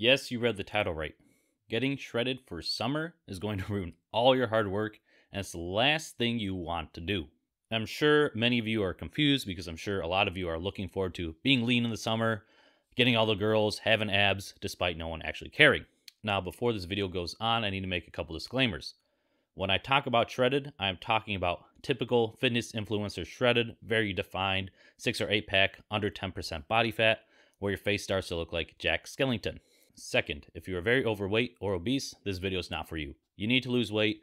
Yes, you read the title right. Getting shredded for summer is going to ruin all your hard work, and it's the last thing you want to do. I'm sure many of you are confused because I'm sure a lot of you are looking forward to being lean in the summer, getting all the girls, having abs, despite no one actually caring. Now, before this video goes on, I need to make a couple disclaimers. When I talk about shredded, I'm talking about typical fitness influencer shredded, very defined, six or eight pack, under 10% body fat, where your face starts to look like Jack Skellington. Second, if you are very overweight or obese, this video is not for you. You need to lose weight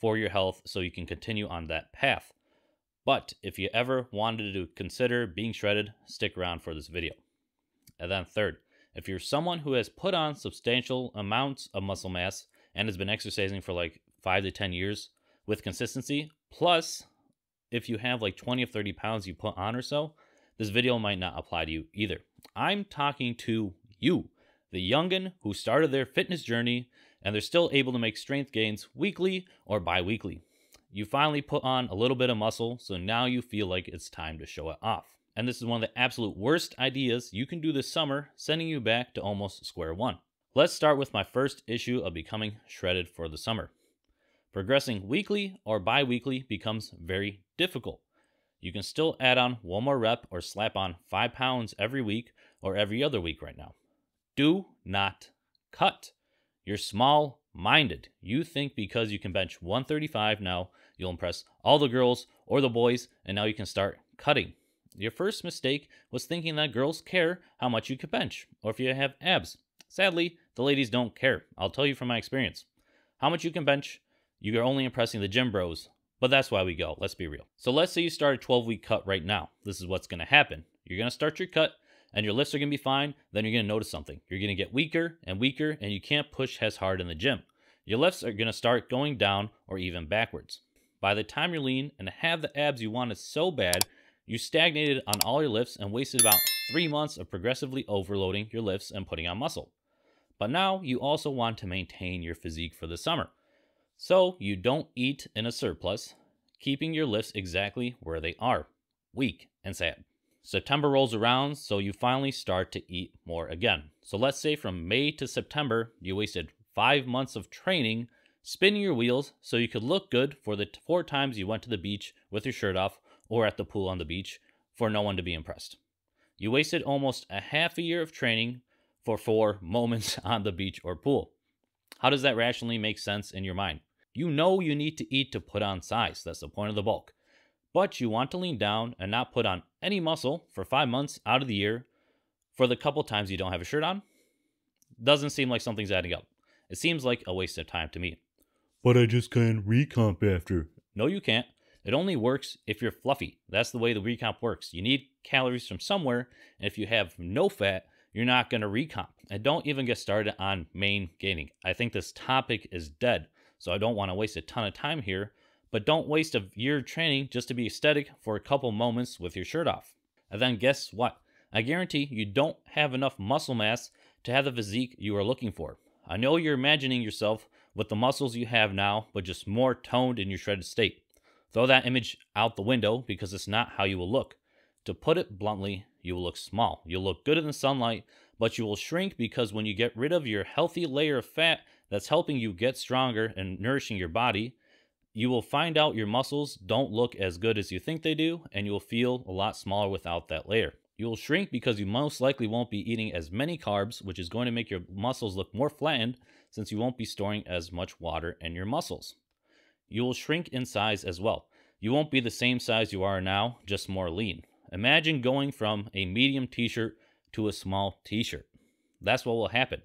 for your health so you can continue on that path. But if you ever wanted to consider being shredded, stick around for this video. And then third, if you're someone who has put on substantial amounts of muscle mass and has been exercising for like five to 10 years with consistency, plus if you have like 20 or 30 pounds you put on or so, this video might not apply to you either. I'm talking to you, the youngin who started their fitness journey and they're still able to make strength gains weekly or bi-weekly. You finally put on a little bit of muscle, so now you feel like it's time to show it off. And this is one of the absolute worst ideas you can do this summer, sending you back to almost square one. Let's start with my first issue of becoming shredded for the summer. Progressing weekly or bi weekly becomes very difficult. You can still add on one more rep or slap on five pounds every week or every other week right now. Do not cut. You're small minded. You think because you can bench 135 now, you'll impress all the girls or the boys, and now you can start cutting. Your first mistake was thinking that girls care how much you can bench or if you have abs. Sadly, the ladies don't care. I'll tell you from my experience. How much you can bench, you are only impressing the gym bros, but that's why we go. Let's be real. So let's say you start a 12 week cut right now. This is what's going to happen. You're going to start your cut and your lifts are going to be fine. Then you're going to notice something. You're going to get weaker and weaker and you can't push as hard in the gym. Your lifts are going to start going down or even backwards. By the time you're lean and have the abs you wanted so bad, you stagnated on all your lifts and wasted about three months of progressively overloading your lifts and putting on muscle. But now you also want to maintain your physique for the summer. So you don't eat in a surplus, keeping your lifts exactly where they are, weak and sad. September rolls around, so you finally start to eat more again. So let's say from May to September, you wasted five months of training spinning your wheels so you could look good for the four times you went to the beach with your shirt off or at the pool on the beach for no one to be impressed. You wasted almost a half a year of training for four moments on the beach or pool. How does that rationally make sense in your mind? You know you need to eat to put on size. That's the point of the bulk. But you want to lean down and not put on any muscle for five months out of the year for the couple times you don't have a shirt on? Doesn't seem like something's adding up. It seems like a waste of time to me. But I just can't recomp after. No, you can't. It only works if you're fluffy. That's the way the recomp works. You need calories from somewhere, and if you have no fat, you're not going to recomp. And don't even get started on main gaining. I think this topic is dead, so I don't want to waste a ton of time here, but don't waste a year training just to be aesthetic for a couple moments with your shirt off. And then guess what? I guarantee you don't have enough muscle mass to have the physique you are looking for. I know you're imagining yourself with the muscles you have now, but just more toned in your shredded state. Throw that image out the window because it's not how you will look. To put it bluntly, you will look small. You'll look good in the sunlight, but you will shrink because when you get rid of your healthy layer of fat that's helping you get stronger and nourishing your body, you will find out your muscles don't look as good as you think they do, and you will feel a lot smaller without that layer. You will shrink because you most likely won't be eating as many carbs, which is going to make your muscles look more flattened since you won't be storing as much water in your muscles. You will shrink in size as well. You won't be the same size you are now, just more lean. Imagine going from a medium t shirt to a small t shirt. That's what will happen.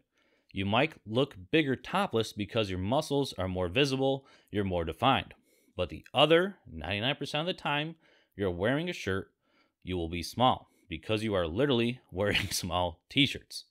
You might look bigger topless because your muscles are more visible, you're more defined. But the other 99% of the time you're wearing a shirt, you will be small because you are literally wearing small t shirts.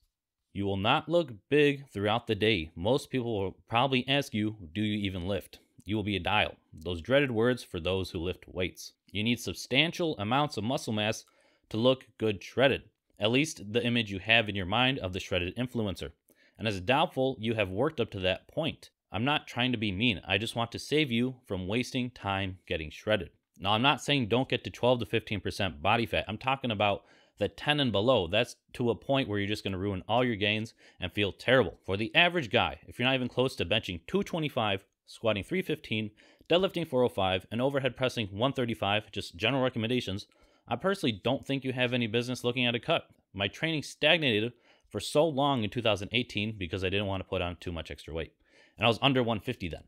You will not look big throughout the day. Most people will probably ask you, Do you even lift? You will be a DYEL. Those dreaded words for those who lift weights. You need substantial amounts of muscle mass to look good shredded, at least the image you have in your mind of the shredded influencer. And as a doubtful you have worked up to that point. I'm not trying to be mean, I just want to save you from wasting time getting shredded. Now, I'm not saying don't get to 12 to 15% body fat. I'm talking about The 10 and below, that's to a point where you're just going to ruin all your gains and feel terrible. For the average guy, if you're not even close to benching 225, squatting 315, deadlifting 405, and overhead pressing 135, just general recommendations, I personally don't think you have any business looking at a cut. My training stagnated for so long in 2018 because I didn't want to put on too much extra weight. And I was under 150 then.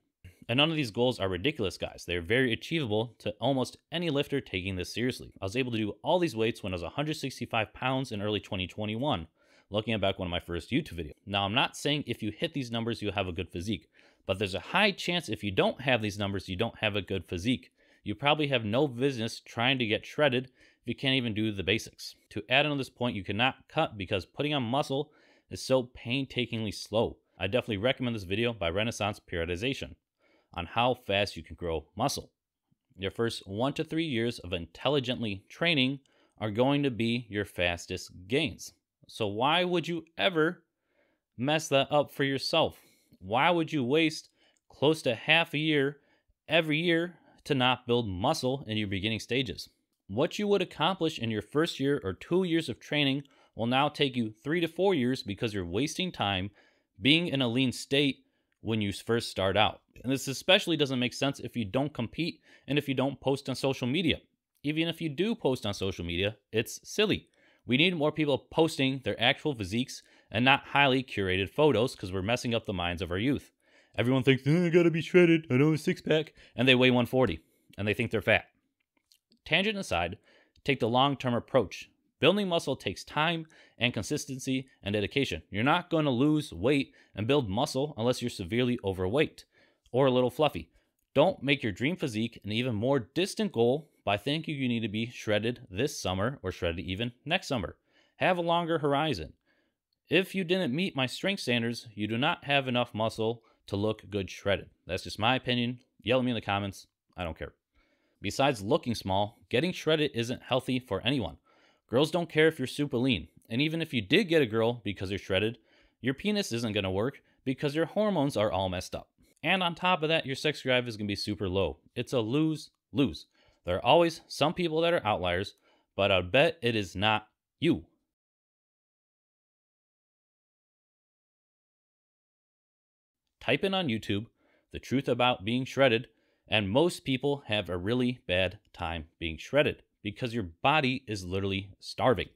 And none of these goals are ridiculous, guys. They're very achievable to almost any lifter taking this seriously. I was able to do all these weights when I was 165 pounds in early 2021, looking at back one of my first YouTube videos. Now, I'm not saying if you hit these numbers, you'll have a good physique, but there's a high chance if you don't have these numbers, you don't have a good physique. You probably have no business trying to get shredded if you can't even do the basics. To add on this point, you cannot cut because putting on muscle is so painstakingly slow. I definitely recommend this video by Renaissance Periodization on how fast you can grow muscle. Your first one to three years of intelligently training are going to be your fastest gains. So, why would you ever mess that up for yourself? Why would you waste close to half a year every year to not build muscle in your beginning stages? What you would accomplish in your first year or two years of training will now take you three to four years because you're wasting time being in a lean state when you first start out. And this especially doesn't make sense if you don't compete and if you don't post on social media. Even if you do post on social media, it's silly. We need more people posting their actual physiques and not highly curated photos because we're messing up the minds of our youth. Everyone thinks, eh, I gotta be shredded, I know a six pack, and they weigh 140 and they think they're fat. Tangent aside, take the long term approach. Building muscle takes time and consistency and dedication. You're not going to lose weight and build muscle unless you're severely overweight or a little fluffy. Don't make your dream physique an even more distant goal by thinking you need to be shredded this summer or shredded even next summer. Have a longer horizon. If you didn't meet my strength standards, you do not have enough muscle to look good shredded. That's just my opinion. Yell at me in the comments. I don't care. Besides looking small, getting shredded isn't healthy for anyone. Girls don't care if you're super lean. And even if you did get a girl because you're shredded, your penis isn't going to work because your hormones are all messed up. And on top of that, your sex drive is going to be super low. It's a lose lose. There are always some people that are outliers, but I'd bet it is not you. Type in on YouTube the truth about being shredded, and most people have a really bad time being shredded because your body is literally starving.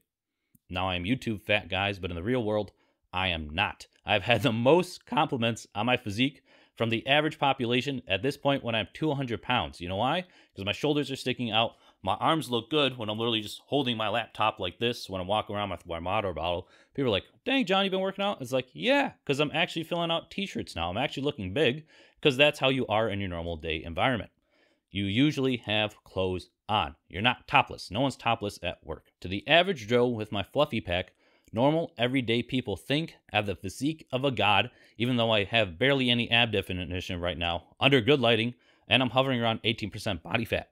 Now, I am YouTube fat, guys, but in the real world, I am not. I've had the most compliments on my physique from the average population at this point when I'm 200 pounds. You know why? Because my shoulders are sticking out. My arms look good when I'm literally just holding my laptop like this when I'm walking around with my water bottle. People are like, dang, John, you've been working out? It's like, yeah, because I'm actually filling out t shirts now. I'm actually looking big because that's how you are in your normal day environment. You usually have clothes on. You're not topless. No one's topless at work. To the average Joe with my fluffy pack, normal, everyday people think I have the physique of a god, even though I have barely any ab definition right now, under good lighting, and I'm hovering around 18% body fat.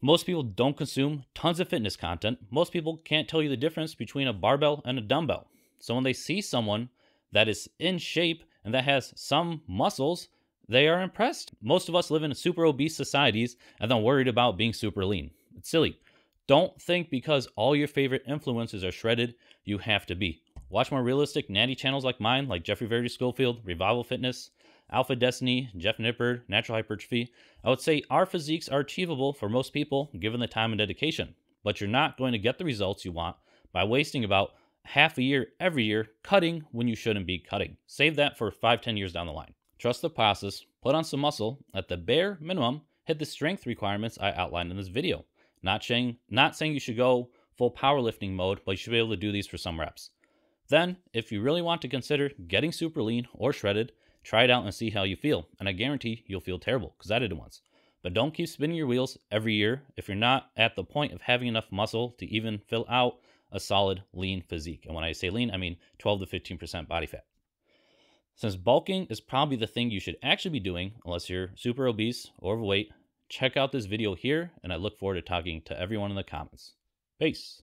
Most people don't consume tons of fitness content. Most people can't tell you the difference between a barbell and a dumbbell. So when they see someone that is in shape and that has some muscles, they are impressed. Most of us live in super obese societies and then worried about being super lean. It's silly. Don't think because all your favorite influences are shredded, you have to be. Watch more realistic, natty channels like mine, like Geoffrey Verity Schofield, Revival Fitness, Alpha Destiny, Jeff Nippard, Natural Hypertrophy. I would say our physiques are achievable for most people given the time and dedication, but you're not going to get the results you want by wasting about half a year every year cutting when you shouldn't be cutting. Save that for five, ten years down the line. Trust the process, put on some muscle, at the bare minimum, hit the strength requirements I outlined in this video. Not saying, not saying you should go full powerlifting mode, but you should be able to do these for some reps. Then, if you really want to consider getting super lean or shredded, try it out and see how you feel. And I guarantee you'll feel terrible because I did it once. But don't keep spinning your wheels every year if you're not at the point of having enough muscle to even fill out a solid lean physique. And when I say lean, I mean 12 to 15% body fat. Since bulking is probably the thing you should actually be doing unless you're super obese or overweight, check out this video here and I look forward to talking to everyone in the comments. Peace.